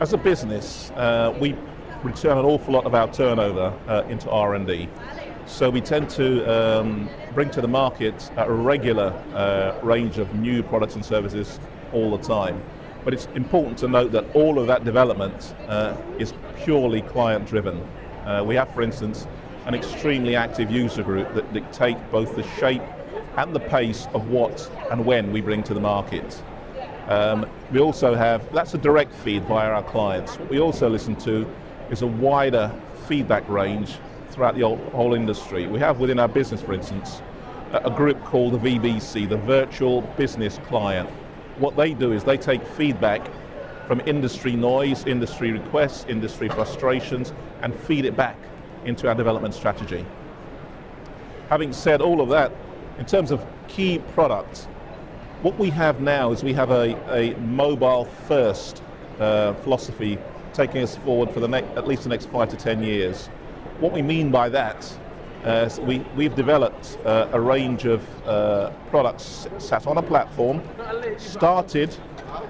As a business, uh, we return an awful lot of our turnover uh, into R&D. So we tend to um, bring to the market a regular uh, range of new products and services all the time. But it's important to note that all of that development uh, is purely client driven. Uh, we have, for instance, an extremely active user group that dictate both the shape and the pace of what and when we bring to the market. Um, we also have, that's a direct feed via our clients. What we also listen to is a wider feedback range throughout the whole, whole industry. We have within our business, for instance, a, a group called the VBC, the Virtual Business Client. What they do is they take feedback from industry noise, industry requests, industry frustrations, and feed it back into our development strategy. Having said all of that, in terms of key products, what we have now is we have a, a mobile first uh, philosophy taking us forward for the next, at least the next five to ten years. What we mean by that uh, we, we've developed uh, a range of uh, products sat on a platform, started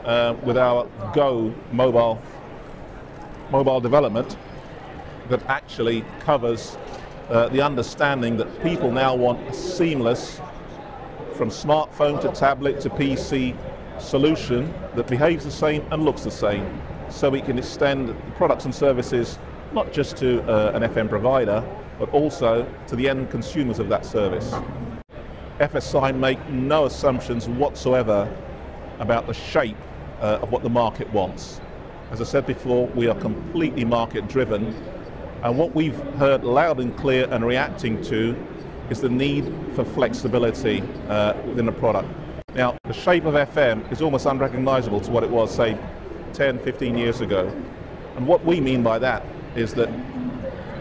uh, with our Go mobile, mobile development that actually covers uh, the understanding that people now want a seamless, from smartphone to tablet to PC solution that behaves the same and looks the same. So we can extend products and services not just to uh, an FM provider, but also to the end consumers of that service. FSI make no assumptions whatsoever about the shape uh, of what the market wants. As I said before, we are completely market driven and what we've heard loud and clear and reacting to is the need for flexibility uh, within a product. Now, the shape of FM is almost unrecognizable to what it was, say, 10, 15 years ago. And what we mean by that is that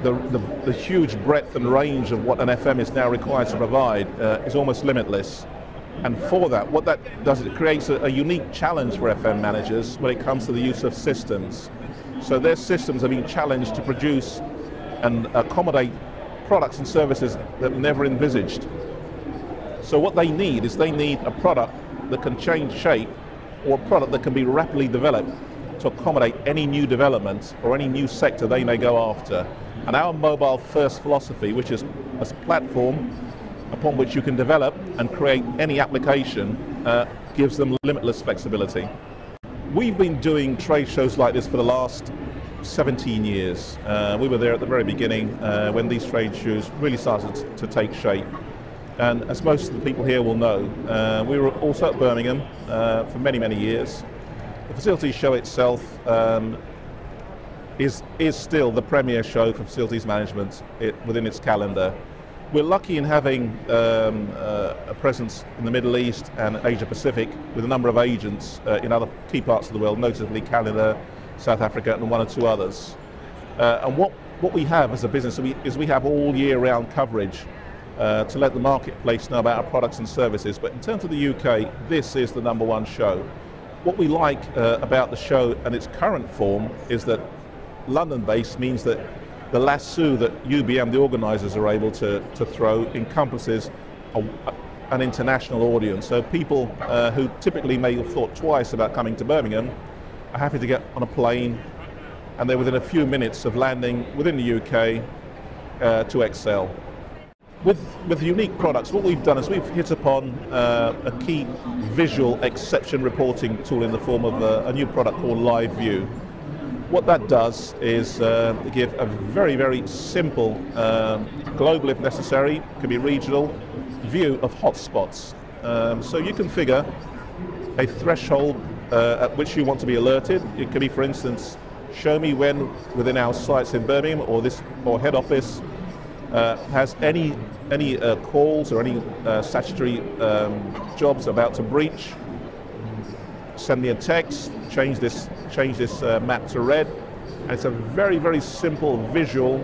the, the, the huge breadth and range of what an FM is now required to provide uh, is almost limitless. And for that, what that does, it creates a, a unique challenge for FM managers when it comes to the use of systems. So their systems are being challenged to produce and accommodate products and services that were never envisaged. So what they need is they need a product that can change shape or a product that can be rapidly developed to accommodate any new development or any new sector they may go after. And our mobile first philosophy, which is a platform upon which you can develop and create any application, uh, gives them limitless flexibility. We've been doing trade shows like this for the last 17 years. Uh, we were there at the very beginning uh, when these trade shows really started to take shape. And as most of the people here will know, uh, we were also at Birmingham uh, for many, many years. The facilities show itself um, is, is still the premier show for facilities management it, within its calendar. We're lucky in having um, uh, a presence in the Middle East and Asia Pacific with a number of agents uh, in other key parts of the world, notably Canada, South Africa and one or two others. Uh, and what, what we have as a business is we have all year round coverage uh, to let the marketplace know about our products and services. But in terms of the UK, this is the number one show. What we like uh, about the show and its current form is that London-based means that the lasso that UBM, the organisers, are able to, to throw encompasses a, an international audience. So people uh, who typically may have thought twice about coming to Birmingham are happy to get on a plane and they're within a few minutes of landing within the UK uh, to ExCeL. With, with unique products, what we've done is we've hit upon uh, a key visual exception reporting tool in the form of a, a new product called Live View. What that does is uh, give a very, very simple, um, global if necessary, could be regional, view of hotspots. Um, so you configure a threshold uh, at which you want to be alerted. It could be, for instance, show me when within our sites in Birmingham or this or head office uh, has any any uh, calls or any uh, statutory um, jobs about to breach. Send me a text. Change this change this uh, map to red. And it's a very very simple visual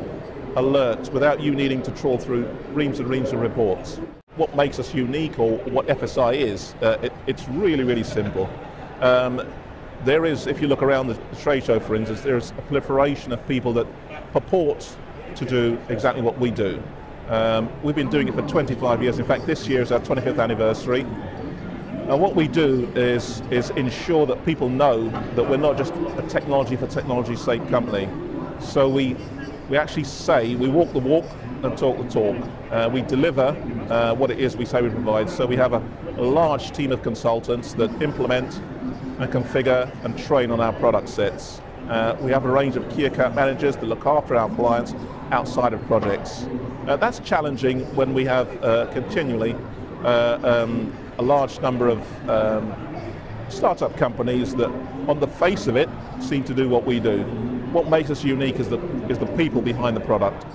alert without you needing to trawl through reams and reams of reports. What makes us unique, or what FSI is, uh, it, it's really really simple. Um, there is, if you look around the trade show, for instance, there's a proliferation of people that purport to do exactly what we do. Um, we've been doing it for 25 years. In fact, this year is our 25th anniversary. And what we do is, is ensure that people know that we're not just a technology for technology's sake company. So we, we actually say, we walk the walk and talk the talk. Uh, we deliver uh, what it is we say we provide. So we have a, a large team of consultants that implement and configure and train on our product sets. Uh, we have a range of key account managers that look after our clients outside of projects. Uh, that's challenging when we have uh, continually uh, um, a large number of um, startup companies that on the face of it seem to do what we do. What makes us unique is the, is the people behind the product.